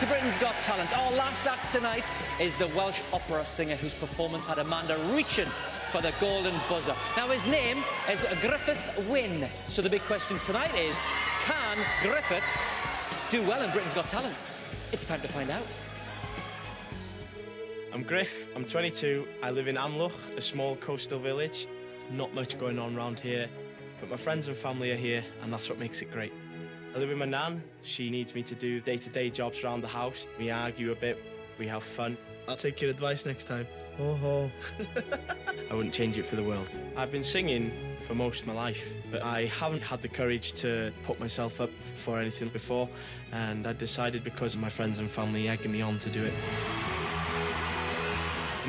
to Britain's Got Talent. Our last act tonight is the Welsh opera singer whose performance had Amanda reaching for the golden buzzer. Now, his name is Gruffydd Wyn. So the big question tonight is, can Gruffydd do well in Britain's Got Talent? It's time to find out. I'm Griff, I'm 22, I live in Amlwch, a small coastal village. There's not much going on around here, but my friends and family are here, and that's what makes it great. I live with my nan. She needs me to do day-to-day jobs around the house. We argue a bit, we have fun. I'll take your advice next time. Oh ho. I wouldn't change it for the world. I've been singing for most of my life, but I haven't had the courage to put myself up for anything before, and I decided because of my friends and family egging me on to do it.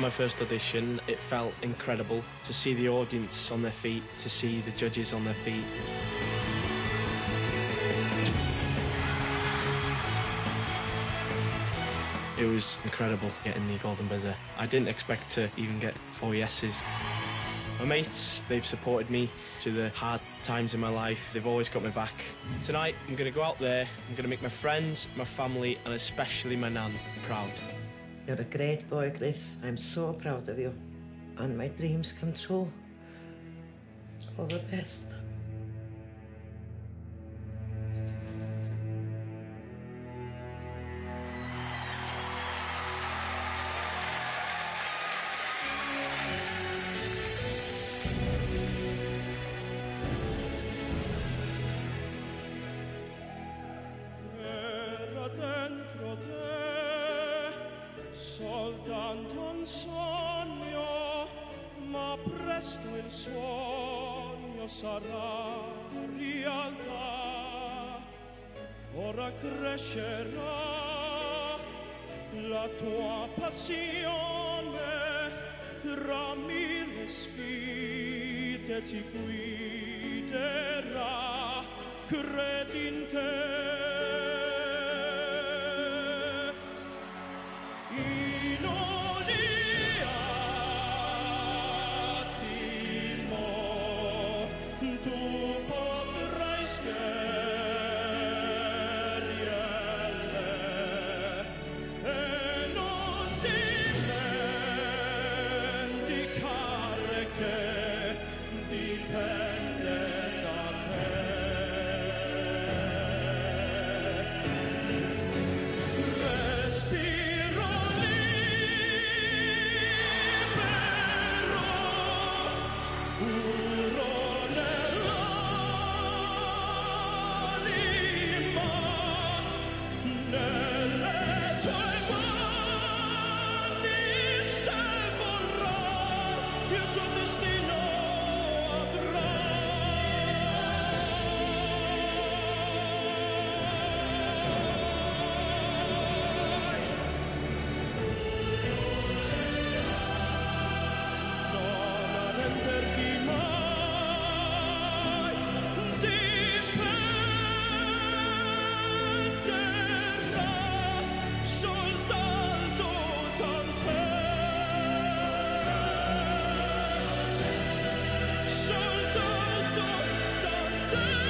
My first audition, it felt incredible to see the audience on their feet, to see the judges on their feet. It was incredible getting the golden buzzer. I didn't expect to even get four yeses. My mates, they've supported me through the hard times in my life. They've always got my back. Tonight, I'm going to go out there, I'm going to make my friends, my family, and especially my nan proud. You're a great boy, Griff. I'm so proud of you. And my dreams come true. All the best. Presto il sogno sarà realtà. Ora crescerà la tua passione tra mille sfide ti guiderà. Credi in te. Tu potrai scegliere soltanto da te.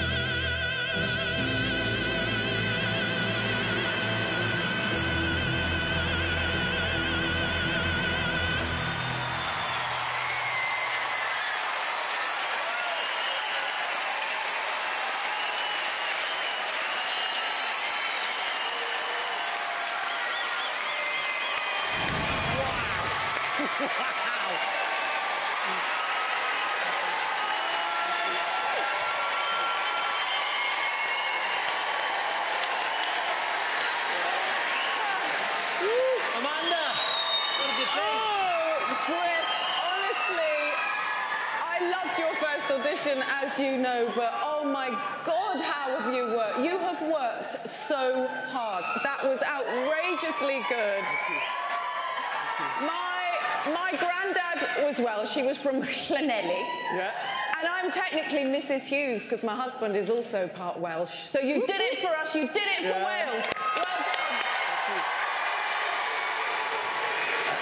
Amanda, what did you think? Oh, Griff, honestly, I loved your first audition, as you know, but oh my God, how have you worked? You have worked so hard. That was outrageously good. My my granddad was Welsh. He was from Llanelli. Yeah. And I'm technically Mrs. Hughes because my husband is also part Welsh. So you did it for us. You did it for Yeah. Wales. Well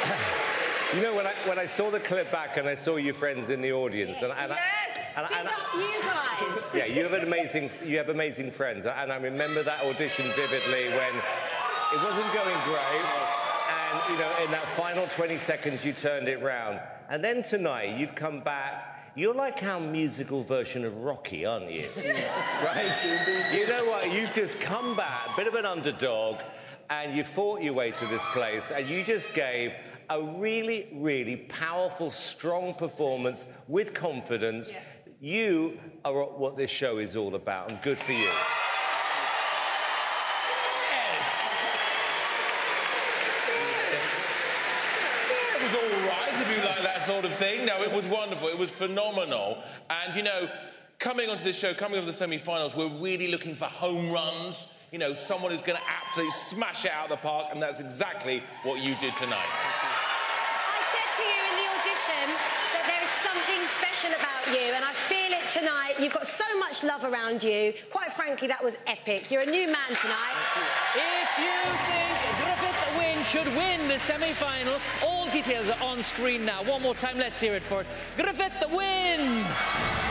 done. You know, when I, when I saw the clip back and I saw your friends in the audience, and, and, Yes. I, and, and I- you guys. yeah, you have an amazing, you have amazing friends, and I remember that audition vividly when It wasn't going great. And, you know, in that final 20 seconds, you turned it round. And then tonight, you've come back. You're like our musical version of Rocky, aren't you? right? You know what? You've just come back, a bit of an underdog, and you fought your way to this place, and you just gave a really, really powerful, strong performance with confidence. You are what this show is all about, and good for you. It was all right if you like that sort of thing. No, it was wonderful. It was phenomenal. And, you know, coming onto this show, coming onto the semi-finals, we're really looking for home runs. You know, someone who's going to absolutely smash it out of the park, and that's exactly what you did tonight. I said to you that there is something special about you, and I feel it tonight. You've got so much love around you. Quite frankly, that was epic. You're a new man tonight. If you think Gruffydd Wyn should win the semi-final, all details are on screen now. One more time, let's hear it for Gruffydd Wyn. Amazing. Well done.